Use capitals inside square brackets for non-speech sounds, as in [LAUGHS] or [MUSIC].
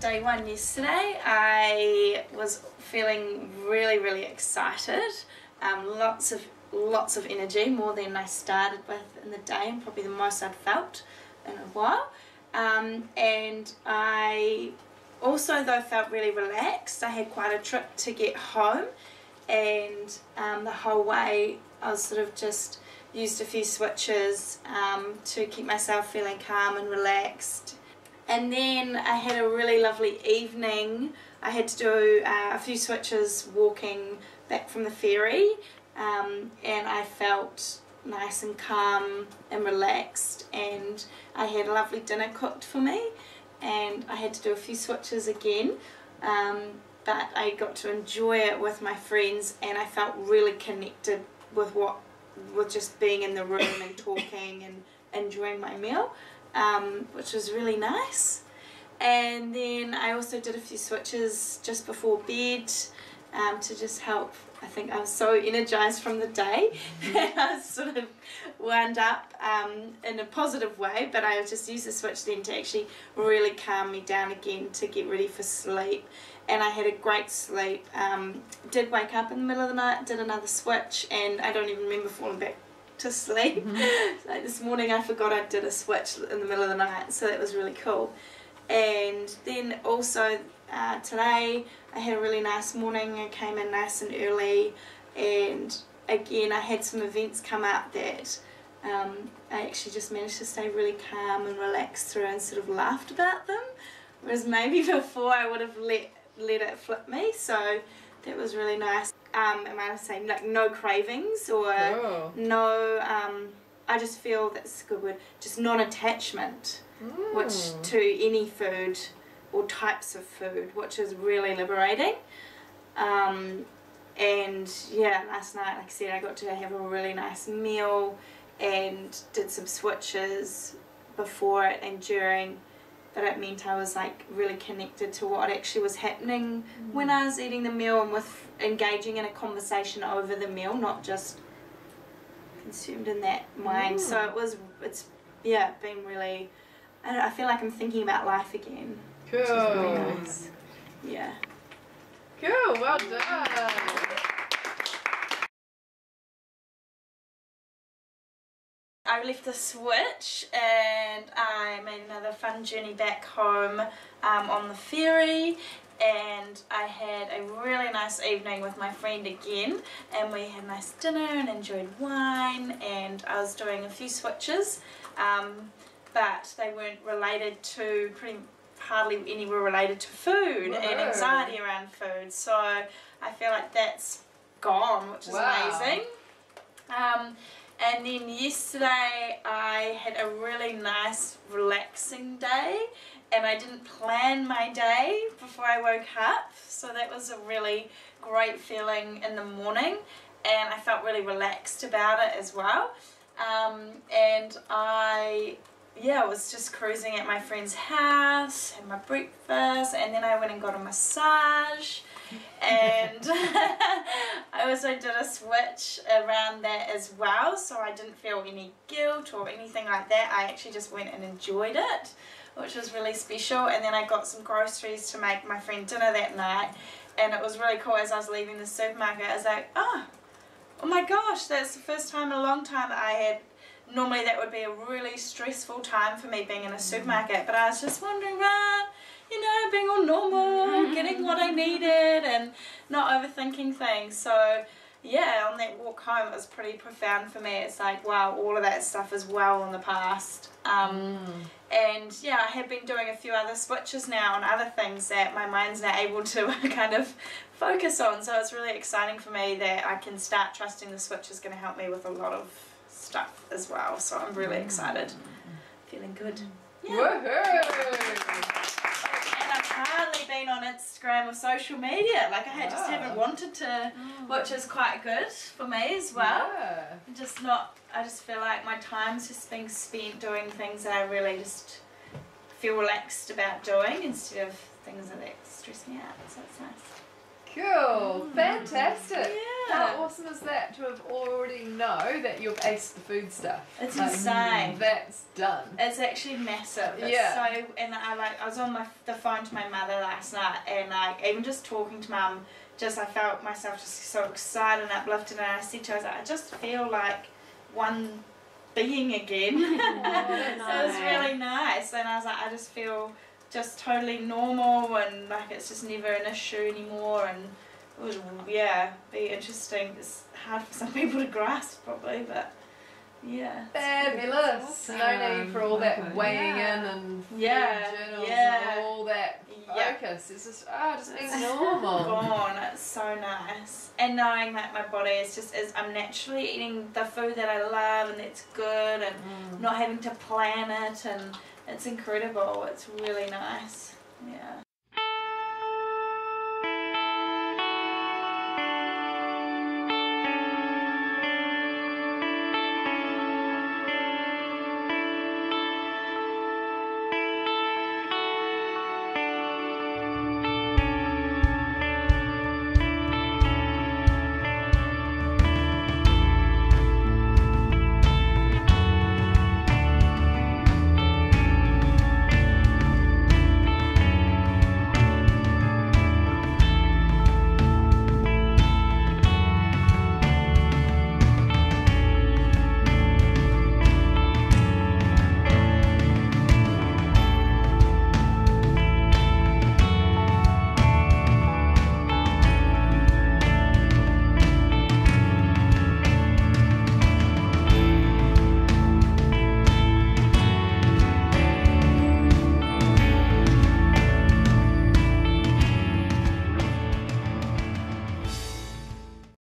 day one yesterday. I was feeling really, really excited. Um, lots of lots of energy, more than I started with in the day, and probably the most I'd felt in a while. Um, and I also, though, felt really relaxed. I had quite a trip to get home, and um, the whole way I was sort of just used a few switches um, to keep myself feeling calm and relaxed. And then I had a really lovely evening. I had to do uh, a few switches walking back from the ferry, um, and I felt nice and calm and relaxed. And I had a lovely dinner cooked for me, and I had to do a few switches again. Um, but I got to enjoy it with my friends, and I felt really connected with what with just being in the room and talking and enjoying my meal, um, which was really nice. And then I also did a few switches just before bed um, to just help. I think I was so energized from the day [LAUGHS] that I sort of wound up um, in a positive way, but I just used the switch then to actually really calm me down again to get ready for sleep. And I had a great sleep. Um, did wake up in the middle of the night, did another switch, and I don't even remember falling back to sleep. Mm-hmm. [LAUGHS] like this morning I forgot I did a switch in the middle of the night, so that was really cool. And then also uh, today I had a really nice morning. I came in nice and early, and again I had some events come up that um, I actually just managed to stay really calm and relaxed through and sort of laughed about them. Whereas maybe [LAUGHS] before I would have let let it flip me. So that was really nice. Um, am I saying like no cravings or oh. no? Um, I just feel that's a good word. Just non-attachment, mm. which to any food or types of food, which is really liberating. Um, and yeah, last night, like I said, I got to have a really nice meal and did some switches before it and during but it meant I was like really connected to what actually was happening mm. when I was eating the meal and with engaging in a conversation over the meal, not just consumed in that mind. Mm. So it was, it's, yeah, been really, I, I, feel like I'm thinking about life again. Cool. Which is really nice. Yeah. Cool, well done. I left the switch and I made another fun journey back home um, on the ferry. And I had a really nice evening with my friend again. And we had a nice dinner and enjoyed wine. And I was doing a few switches um, but they weren't related to pretty hardly any were related to food Whoa. and anxiety around food. So I feel like that's gone which is wow. amazing. Um, and then yesterday I had a really nice relaxing day and I didn't plan my day before I woke up. So that was a really great feeling in the morning and I felt really relaxed about it as well. Um, and I yeah, I was just cruising at my friend's house, had my breakfast, and then I went and got a massage. And [LAUGHS] I also did a switch around that as well so I didn't feel any guilt or anything like that. I actually just went and enjoyed it which was really special. And then I got some groceries to make my friend dinner that night. And it was really cool as I was leaving the supermarket. I was like oh oh my gosh that's the first time in a long time that I had normally that would be a really stressful time for me being in a supermarket but I was just wandering around you know, being all normal, getting what I needed and not overthinking things. So yeah, on that walk home it was pretty profound for me. It's like, wow, all of that stuff is well in the past. Um, mm. And yeah, I have been doing a few other switches now on other things that my mind's now able to [LAUGHS] kind of focus on. So it's really exciting for me that I can start trusting the switch is going to help me with a lot of stuff as well. So I'm really excited. Feeling good. Yeah. Woohoo! hardly been on Instagram or social media. Like I just haven't wanted to, mm. which is quite good for me as well. Yeah. Just not. I just feel like my time's just being spent doing things that I really just feel relaxed about doing instead of things that stress me out. So it's nice. Cool. Mm. Fantastic. Yeah. How awesome is that to have already know that you've aced the food stuff? It's Like, insane. That's done. It's actually massive. It's Yeah. So and I like I was on my the phone to my mother last night and like even just talking to mum, just I felt myself just so excited and uplifted and I said to her, I was like, I just feel like one being again. Oh, [LAUGHS] that's it was really nice and I was like I just feel just totally normal and like it's just never an issue anymore and it would yeah be interesting. It's hard for some [LAUGHS] people to grasp probably, but yeah. Fabulous. No Awesome. need for all that weighing Yeah. in and food Yeah, journals yeah. and all that Yeah. focus. It's just oh, just being normal. [LAUGHS] gone. It's so nice. And knowing that my body is just is I'm naturally eating the food that I love and it's good and Mm. not having to plan it and it's incredible. It's really nice. Yeah.